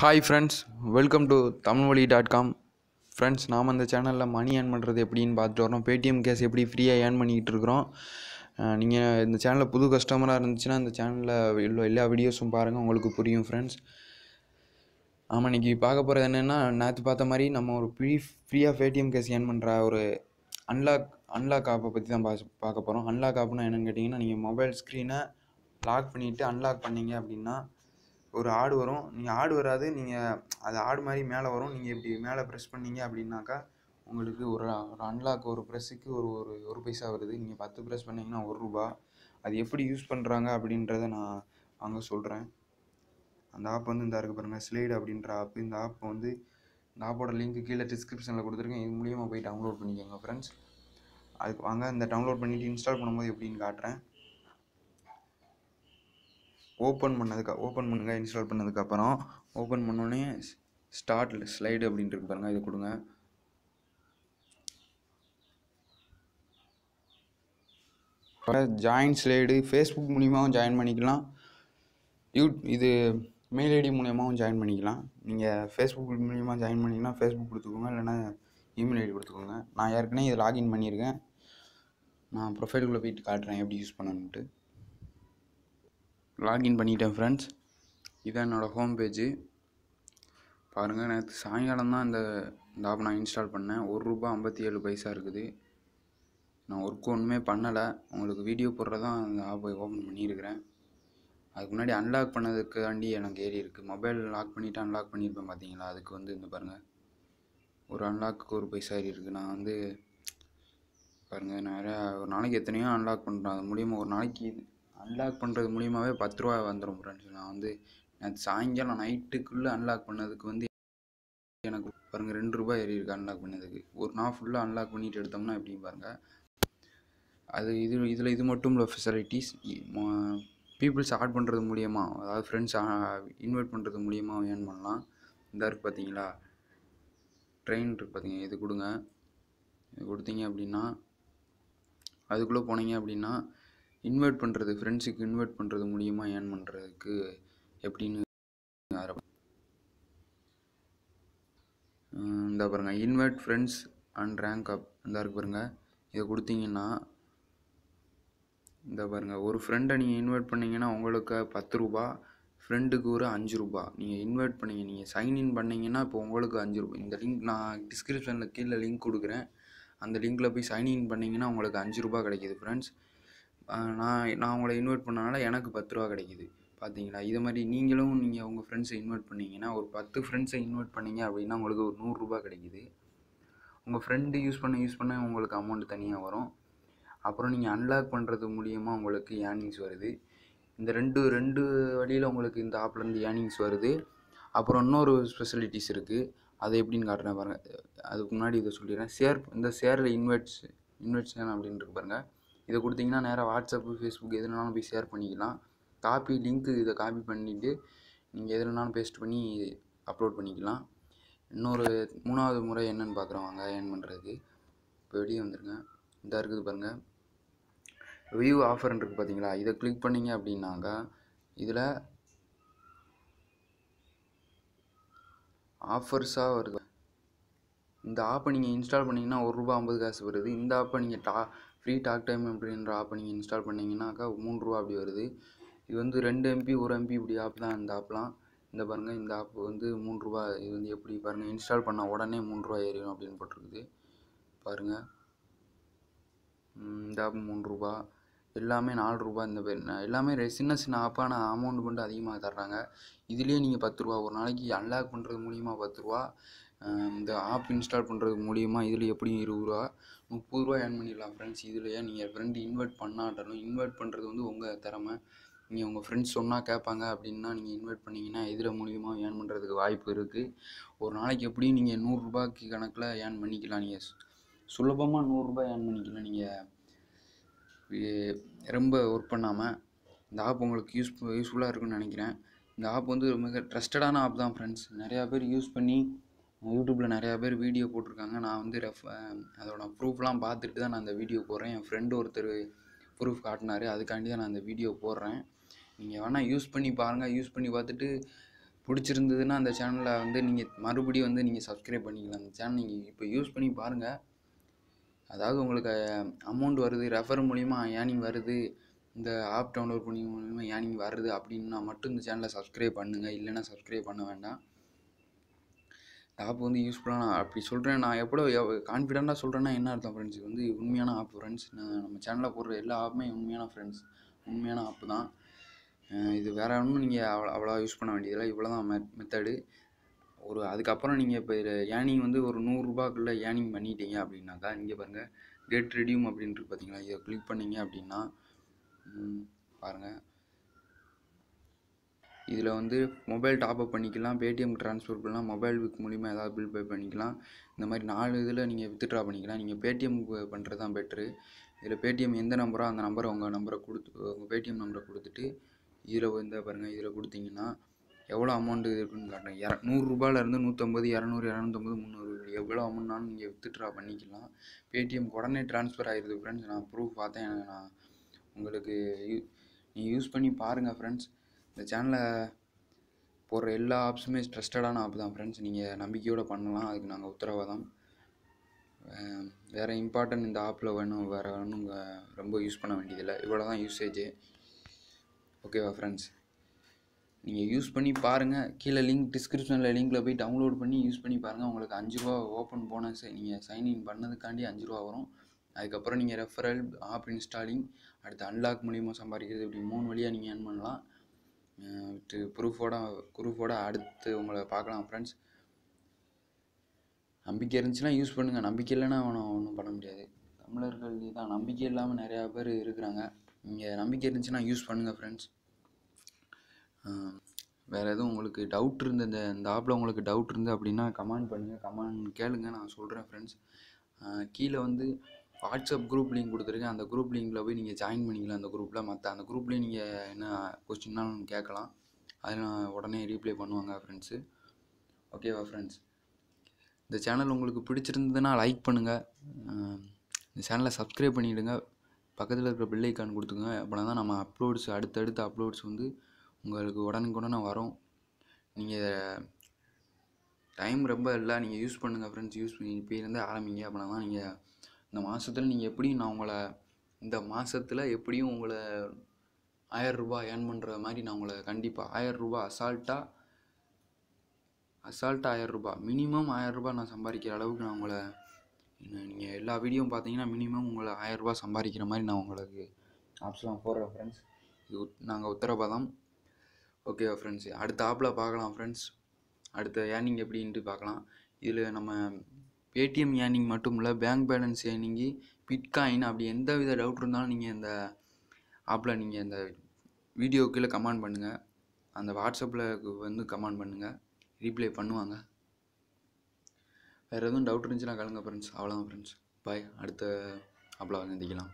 Hi friends welcome to Tamilmozhi dot com friends நாம் அந்த சேனலில் மணி ஏர்ன் பண்ணுறது எப்படின்னு பார்த்துட்டு வரோம் பேடிஎம் கேஸ் எப்படி ஃப்ரீயாக ஏர்ன் பண்ணிக்கிட்டு இருக்கிறோம். நீங்கள் இந்த சேனலில் புது கஸ்டமராக இருந்துச்சுன்னா இந்த சேனலில் உள்ள எல்லா வீடியோஸும் பாருங்கள் உங்களுக்கு புரியும் ஃப்ரெண்ட்ஸ் ஆமாம் இன்றைக்கி பார்க்க போகிறது என்னென்னா நேற்று பார்த்த மாதிரி நம்ம ஒரு ஃப்ரீ ஃப்ரீயாக பேடிஎம் கேஸ் ஏர்ன் பண்ணுற ஒரு அன்லாக் அன்லாக் ஆப்பை பற்றி தான் பா பார்க்க போகிறோம் அன்லாக் ஆப்னா என்னென்னு கேட்டிங்கன்னா நீங்கள் மொபைல் ஸ்க்ரீனை லாக் பண்ணிவிட்டு அன்லாக் பண்ணீங்க அப்படின்னா ஒரு ஆடு வரும். நீங்கள் ஆடு வராது. நீங்கள் அது ஆடு மாதிரி மேலே வரும். நீங்கள் இப்படி மேலே ப்ரெஸ் பண்ணீங்க அப்படின்னாக்கா உங்களுக்கு ஒரு ஒரு அன்லாக் ஒரு ப்ரெஸ்ஸுக்கு ஒரு ஒரு ஒரு பைசா வருது. நீங்கள் பத்து ப்ரெஸ் பண்ணீங்கன்னா ஒரு ரூபா. அது எப்படி யூஸ் பண்ணுறாங்க அப்படின்றத நான் அங்கே சொல்கிறேன் அந்த ஆப் வந்து இந்த இருக்கு பாருங்கள் ஸ்லைடு அப்படின்ற ஆப் இந்த ஆப் வந்து இந்த ஆப்போட லிங்க் கீழே டிஸ்கிரிப்ஷனில் கொடுத்துருக்கேன். இது மூலியமாக போய் டவுன்லோட் பண்ணிக்கோங்க ஃப்ரெண்ட்ஸ் அதுக்கு வாங்க. இந்த டவுன்லோட் பண்ணிவிட்டு இன்ஸ்டால் பண்ணும்போது எப்படின்னு காட்டுறேன். ஓப்பன் பண்ணதுக்கு ஓப்பன் பண்ணுங்கள் இன்ஸ்டால் பண்ணதுக்கப்புறம் ஓப்பன் பண்ணோடனே ஸ்டார்ட் ஸ்லைடு அப்படின்ட்டு இருக்கு பாருங்கள் இது கொடுங்க. ஜாயின் ஸ்லைடு ஃபேஸ்புக் மூலியமாகவும் ஜாயின் பண்ணிக்கலாம். யூ இது மெயில் ஐடி மூலியமாகவும் ஜாயின் பண்ணிக்கலாம். நீங்கள் ஃபேஸ்புக் மூலியமாக ஜாயின் பண்ணிங்கன்னா ஃபேஸ்புக் கொடுத்துக்கோங்க இல்லைன்னா இமெயில் ஐடி கொடுத்துக்கோங்க. நான் ஏற்கனவே இது லாகின் பண்ணியிருக்கேன். நான் ப்ரொஃபைலுக்குள்ளே போயிட்டு காட்டுறேன் எப்படி யூஸ் பண்ணணுன்ட்டு லாகின் பண்ணிட்டேன் ஃப்ரெண்ட்ஸ் இதான் என்னோடய ஹோம் பேஜு பாருங்கள் நேற்று சாயங்காலம் தான் இந்த இந்த ஆப் நான் இன்ஸ்டால் பண்ணேன். ஒரு ரூபா ஐம்பத்தி ஏழு பைசா இருக்குது. நான் ஒர்க் ஒன்றுமே பண்ணலை. உங்களுக்கு வீடியோ போடுறதான் அந்த ஆப்பை ஓப்பன் பண்ணியிருக்கிறேன். அதுக்கு முன்னாடி அன்லாக் பண்ணதுக்காண்டி எனக்கு ஏறி இருக்குது மொபைல் லாக் பண்ணிவிட்டு அன்லாக் பண்ணியிருப்பேன் பார்த்தீங்களா அதுக்கு வந்து இந்த பாருங்கள் ஒரு அன்லாக்கு ஒரு பைசா ஏறி இருக்குது நான் வந்து பாருங்கள் நிறையா ஒரு நாளைக்கு எத்தனையோ அன்லாக் பண்ணுறேன் அது மூலியமாக ஒரு நாளைக்கு அன்லாக் பண்ணுறது மூலியமாகவே பத்து ரூபா வந்துடும் ஃப்ரெண்ட்ஸ் நான் வந்து நான் சாயங்காலம் நைட்டுக்குள்ளே அன்லாக் பண்ணதுக்கு வந்து எனக்கு பாருங்கள் ரெண்டு ரூபாய் ஏறி இருக்குது அன்லாக் பண்ணதுக்கு. ஒரு நாள் ஃபுல்லாக அன்லாக் பண்ணிட்டு எடுத்தோம்னா எப்படின்னு பாருங்கள் அது இது இதில் இது மட்டும் இல்லை ஃபெசிலிட்டிஸ் பீப்புள்ஸ் ஆட் பண்ணுறது மூலியமாக அதாவது ஃப்ரெண்ட்ஸ் இன்வைட் பண்ணுறது மூலியமாக ஏர்ன் பண்ணலாம். இந்த இருக்குது பார்த்தீங்களா ட்ரெயின் இருக்குது பார்த்தீங்க இது கொடுங்க. இது கொடுத்தீங்க அப்படின்னா அதுக்குள்ளே போனீங்க அப்படின்னா இன்வைட் பண்ணுறது ஃப்ரெண்ட்ஸுக்கு இன்வைட் பண்ணுறது மூலியமாக ஏர்ன் பண்ணுறதுக்கு எப்படின்னு ஆரம்பி இந்த பாருங்கள் invite friends and rank up இந்த இருக்கு பாருங்கள் இதை கொடுத்தீங்கன்னா இந்த பாருங்கள் ஒரு ஃப்ரெண்டை நீங்கள் இன்வைட் பண்ணிங்கன்னா உங்களுக்கு பத்து ரூபா ஃப்ரெண்டுக்கு ஒரு அஞ்சு ரூபா. நீங்கள் இன்வைட் பண்ணீங்க நீங்கள் சைன்இன் பண்ணிங்கன்னா இப்போ உங்களுக்கு அஞ்சு ரூபா. இந்த லிங்க் நான் டிஸ்கிரிப்ஷனில் கீழே லிங்க் கொடுக்குறேன். அந்த லிங்க்கில் போய் சைன்இன் பண்ணிங்கன்னா உங்களுக்கு அஞ்சு ரூபா கிடைக்கிது ஃப்ரெண்ட்ஸ் நான் நான் உங்களை இன்வைட் பண்ணனால எனக்கு பத்து ரூபா கிடைக்கிது. பார்த்தீங்களா இது மாதிரி நீங்களும் நீங்கள் உங்கள் ஃப்ரெண்ட்ஸை இன்வைட் பண்ணிங்கன்னா ஒரு பத்து ஃப்ரெண்ட்ஸை இன்வைட் பண்ணீங்க அப்படின்னா உங்களுக்கு ஒரு நூறுரூபா கிடைக்கிது. உங்கள் ஃப்ரெண்டு யூஸ் பண்ண யூஸ் பண்ண உங்களுக்கு அமௌண்ட் தனியாக வரும். அப்புறம் நீங்கள் அன்லாக் பண்ணுறது மூலியமாக உங்களுக்கு ஏர்னிங்ஸ் வருது. இந்த ரெண்டு ரெண்டு வழியில் உங்களுக்கு இந்த ஆப்லேருந்து ஏர்னிங்ஸ் வருது. அப்புறம் இன்னொரு ஸ்பெசிலிட்டிஸ் இருக்குது அதை எப்படின்னு காட்டுறேன் பாருங்கள் அதுக்கு முன்னாடி இதை சொல்லிடுறேன். ஷேர் இந்த ஷேரில் இன்வெட்ஸ் இன்வெட்ஸ் அப்படின்னு இருக்கு பாருங்கள் இதை கொடுத்தீங்கன்னா நேராக வாட்ஸ்அப்பு ஃபேஸ்புக் எதுனாலும் போய் ஷேர் பண்ணிக்கலாம். காப்பி லிங்க்கு இதை காப்பி பண்ணிவிட்டு நீங்கள் எதுனாலும் பேஸ்ட் பண்ணி அப்லோட் பண்ணிக்கலாம். இன்னொரு மூணாவது முறை என்னென்னு பார்க்குறோம். வாங்க ஏர்ன் பண்ணுறதுக்கு இப்போ வெளியே வந்துருங்க இதாக இருக்குது பாருங்கள் வியூ ஆஃபர்னு இருக்குது பார்த்தீங்களா இதை கிளிக் பண்ணிங்க அப்படின்னாக்கா இதில் ஆஃபர்ஸாக வருது. இந்த ஆப்பை நீங்கள் இன்ஸ்டால் பண்ணிங்கன்னா ஒரு ரூபா ஐம்பது காசு வருது. இந்த ஆப்பை நீங்கள் டா ஃப்ரீ டாக் டைம் அப்படின்ற ஆப்பை நீங்கள் இன்ஸ்டால் பண்ணிங்கன்னாக்கா மூணு ரூபா அப்படி வருது. இது வந்து ரெண்டு எம்பி ஒரு எம்பி இப்படி ஆப் தான் இந்த ஆப்லாம். இந்த பாருங்கள் இந்த ஆப் வந்து மூணு ரூபா இது வந்து எப்படி பாருங்கள் இன்ஸ்டால் பண்ண உடனே மூணு ரூபா ஏறிடும் அப்படின்னு போட்டிருக்குது. பாருங்கள் இந்த ஆப் மூணு ரூபா. எல்லாமே நாலு ரூபா இந்த பேர் எல்லாமே சின்ன சின்ன ஆப்பான அமௌண்ட் மட்டும் அதிகமாக தர்றாங்க. இதுலேயே நீங்கள் பத்து ரூபா ஒரு நாளைக்கு அன்லாக் பண்ணுறது மூலியமாக பத்து ரூபா. இந்த ஆப் இன்ஸ்டால் பண்ணுறது மூலியமாக இதில் எப்படியும் இருபது ரூபா முப்பது ரூபா ஏர்ன் பண்ணிடலாம் ஃப்ரெண்ட்ஸ் இதுலையே நீங்கள் ஃப்ரெண்டு இன்வைட் பண்ணாட்டாலும் இன்வைட் பண்ணுறது வந்து உங்கள் திறமை. நீங்கள் உங்கள் ஃப்ரெண்ட்ஸ் சொன்னால் கேட்பாங்க. அப்படின்னா நீங்கள் இன்வைட் பண்ணிங்கன்னா இதில் மூலியமாக ஏர்ன் பண்ணுறதுக்கு வாய்ப்பு இருக்குது ஒரு நாளைக்கு எப்படியும் நீங்கள் நூறுரூபாய்க்கு கணக்கில் ஏர்ன் பண்ணிக்கலாம் நீங்கள் சுலபமாக நூறுரூபா ஏர்ன் பண்ணிக்கலாம் நீங்கள் ரொம்ப ஒர்க் பண்ணாமல் இந்த ஆப் உங்களுக்கு யூஸ் யூஸ்ஃபுல்லாக இருக்குன்னு நினைக்கிறேன். இந்த ஆப் வந்து மிக ட்ரஸ்டடான ஆப் தான் ஃப்ரெண்ட்ஸ் நிறையா பேர் யூஸ் பண்ணி யூடியூப்பில் நிறையா பேர் வீடியோ போட்டிருக்காங்க. நான் வந்து ரெஃப் அதோட ப்ரூஃப்லாம் பார்த்துட்டு தான் நான் அந்த வீடியோ போடுறேன். என் ஃப்ரெண்டு ஒருத்தர் ப்ரூஃப் காட்டினாரு. அதுக்காண்டி தான் நான் அந்த வீடியோ போடுறேன். நீங்கள் வேணால் யூஸ் பண்ணி பாருங்கள் யூஸ் பண்ணி பார்த்துட்டு பிடிச்சிருந்ததுன்னா அந்த சேனலை வந்து நீங்கள் மறுபடியும் வந்து நீங்கள் சப்ஸ்கிரைப் பண்ணிக்கலாம். அந்த சேனல் நீங்கள் இப்போ யூஸ் பண்ணி பாருங்கள் அதாவது உங்களுக்கு அமௌண்ட் வருது ரெஃபர் மூலிமா ஏர்னிங் வருது இந்த ஆப் டவுன்லோட் பண்ணி மூலிமா ஏர்னிங் வருது அப்படின்னா மட்டும் இந்த சேனலை சப்ஸ்கிரைப் பண்ணுங்கள் இல்லைன்னா சப்ஸ்கிரைப் பண்ண வேண்டாம். ஆப் வந்து யூஸ்ஃபுல்லாக அப்படி சொல்கிறேன் நான் எப்படோ கான்ஃபிடெண்ட்டாக சொல்கிறேன்னா என்ன அர்த்தம் ஃப்ரெண்ட்ஸ் இது வந்து உண்மையான ஆப் ஃப்ரெண்ட்ஸ் நம்ம சேனலில் போடுற எல்லா ஆப்புமே உண்மையான ஃப்ரெண்ட்ஸ் உண்மையான ஆப்பு தான். இது வேறு ஒன்றும் நீங்கள் அவ்வளோ அவ்வளோ யூஸ் பண்ண வேண்டியதில்லை. இவ்வளோ தான் மெ மெத்தடு ஒரு அதுக்கப்புறம் நீங்கள் இப்போ இதில் ஏர்னிங் வந்து ஒரு நூறுரூபாக்குள்ளே ஏர்னிங் பண்ணிட்டீங்க அப்படின்னாக்கா இங்கே பாருங்கள் கெட் ரெடியூம் அப்படின்ட்டு பார்த்தீங்களா இதை கிளிக் பண்ணீங்க அப்படின்னா பாருங்கள் இதில் வந்து மொபைல் டாப்அப் பண்ணிக்கலாம் பேடிஎம் ட்ரான்ஸ்ஃபர் பண்ணலாம் மொபைல் விக் மூலிமா ஏதாவது பில் பே பண்ணிக்கலாம். இந்த மாதிரி நாலு இதில் நீங்கள் வித்ட்ரா பண்ணிக்கலாம். நீங்கள் பேடிஎம் பண்ணுறது தான் பெட்ரு இதில் பேடிஎம் எந்த நம்பரோ அந்த நம்பரை உங்கள் நம்பரை கொடுத்து உங்கள் பேடிஎம் நம்பரை கொடுத்துட்டு இதில் வந்து பாருங்கள் இதில் கொடுத்தீங்கன்னா எவ்வளோ அமௌண்ட்டு இருக்குன்னு காட்டுறேன் இர நூறுரூபாலேருந்து நூற்றம்பது இரநூறு இரநூத்தம்பது முந்நூறு எவ்வளோ அமௌண்ட்னாலும் நீங்கள் வித்ட்ரா பண்ணிக்கலாம். பேடிஎம் உடனே ட்ரான்ஸ்ஃபர் ஆயிடுது ஃப்ரெண்ட்ஸ் நான் ப்ரூஃப் பார்த்தேன். நான் உங்களுக்கு யூ நீங்கள் யூஸ் பண்ணி பாருங்கள் ஃப்ரெண்ட்ஸ் இந்த சேனலை போடுற எல்லா ஆப்ஸுமே ட்ரஸ்டடான ஆப் தான் ஃப்ரெண்ட்ஸ் நீங்கள் நம்பிக்கையோடு பண்ணலாம். அதுக்கு நாங்கள் உத்தரவாதம். வேறு இம்பார்ட்டன்ட் இந்த ஆப்பில் வேணும் வேறு வேணும் ரொம்ப யூஸ் பண்ண வேண்டியதில்லை. இவ்வளோ தான் யூசேஜு ஓகேவா ஃப்ரெண்ட்ஸ் நீங்கள் யூஸ் பண்ணி பாருங்கள் கீழே லிங்க் டிஸ்கிரிப்ஷனில் லிங்க்கில் போய் டவுன்லோட் பண்ணி யூஸ் பண்ணி பாருங்கள் உங்களுக்கு அஞ்சு ரூபா ஓப்பன் போனஸ் நீங்கள் சைன்இன் பண்ணதுக்காண்டி அஞ்சு ரூபா வரும். அதுக்கப்புறம் நீங்கள் ரெஃபரல் ஆப் இன்ஸ்டாலிங் அடுத்து அன்லாக் மூலியமாக சம்பாதிக்கிறது இப்படி மூணு வழியாக நீங்கள் ஏர்ன் பண்ணலாம். ப்ரூஃபோட ப்ரூஃபோட அடுத்து உங்களை பார்க்கலாம் ஃப்ரெண்ட்ஸ் நம்பிக்கை இருந்துச்சுன்னா யூஸ் பண்ணுங்கள் நம்பிக்கை இல்லைன்னா ஒன்றும் ஒன்றும் பண்ண முடியாது. தமிழர்கள் தான். நம்பிக்கை இல்லாமல் நிறையா பேர் இருக்கிறாங்க. நீங்கள் நம்பிக்கை இருந்துச்சுன்னா யூஸ் பண்ணுங்கள் ஃப்ரெண்ட்ஸ் வேறு எதுவும் உங்களுக்கு டவுட் இருந்து இந்த இந்த ஆப்பில் உங்களுக்கு டவுட் இருந்து அப்படின்னா கமெண்ட் பண்ணுங்கள் கமெண்ட் கேளுங்க. நான் சொல்கிறேன் ஃப்ரெண்ட்ஸ் கீழே வந்து வாட்ஸ்அப் குரூப் லிங்க் கொடுத்துருக்கேன். அந்த குரூப் லிங்கில் போய் நீங்கள் ஜாயின் பண்ணிக்கலாம் அந்த குரூப்பில் மற்ற அந்த குரூப்லேயும் நீங்கள் என்ன கொஸ்டின்னாலும் கேட்கலாம். அதில் நான் உடனே ரீப்ளை பண்ணுவாங்க ஃப்ரெண்ட்ஸு ஓகேவா ஃப்ரெண்ட்ஸ் இந்த சேனல் உங்களுக்கு பிடிச்சிருந்ததுன்னா லைக் பண்ணுங்கள் இந்த சேனலை சப்ஸ்கிரைப் பண்ணிவிடுங்க பக்கத்தில் இருக்கிற பெல் ஐக்கான் கொடுத்துங்க அப்படின்னா தான் நம்ம அப்லோட்ஸ் அடுத்தடுத்த அப்லோட்ஸ் வந்து உங்களுக்கு உடனுக்குடனே வரும். நீங்கள் டைம் ரொம்ப இல்லை. நீங்கள் யூஸ் பண்ணுங்கள் ஃப்ரெண்ட்ஸ் யூஸ் பண்ணி இப்போ இருந்தே ஆரம்பிங்க. அப்படின்னா தான் நீங்கள் இந்த மாதத்தில் நீங்கள் எப்படியும் நான் உங்களை இந்த மாதத்தில் எப்படியும் உங்களை ஆயரூபா ஏர்ன் பண்ணுற மாதிரி நான் உங்களை கண்டிப்பாக ஆயிரம் ரூபாய் அசால்ட்டாக அசால்ட்டாக ஆயரூபா மினிமம் ஆயரூபா நான் சம்பாதிக்கிற அளவுக்கு நான் உங்களை நீங்கள் எல்லா வீடியோவும் பார்த்தீங்கன்னா மினிமம் உங்களை ஆயரூபா சம்பாதிக்கிற மாதிரி நான் உங்களுக்கு ஆப்ஸ்லாம் போடுறேன் ஃப்ரெண்ட்ஸ் இது நாங்கள் உத்தரபாதம் ஓகேவா ஃப்ரெண்ட்ஸ் அடுத்த ஆப்பில் பார்க்கலாம் ஃப்ரெண்ட்ஸ் அடுத்த ஏர்னிங் எப்படின்ட்டு பார்க்கலாம். இதில் நம்ம பேடிஎம் ஏர்னிங் மட்டும் இல்லை பேங்க் பேலன்ஸ் ஏர்னிங்கு பிட்காயின் அப்படி எந்த வித டவுட் இருந்தாலும் நீங்கள் இந்த ஆப்பில் நீங்கள் இந்த வீடியோ கீழே கமெண்ட் பண்ணுங்கள் அந்த வாட்ஸ்அப்பில் வந்து கமெண்ட் பண்ணுங்கள் ரீப்ளை பண்ணுவாங்க. வேறு எதுவும் டவுட் இருந்துச்சுன்னா கலங்க ஃப்ரெண்ட்ஸ் அவ்வளோதான் ஃப்ரெண்ட்ஸ் பாய் அடுத்த ஆப்பில் சந்திக்கலாம்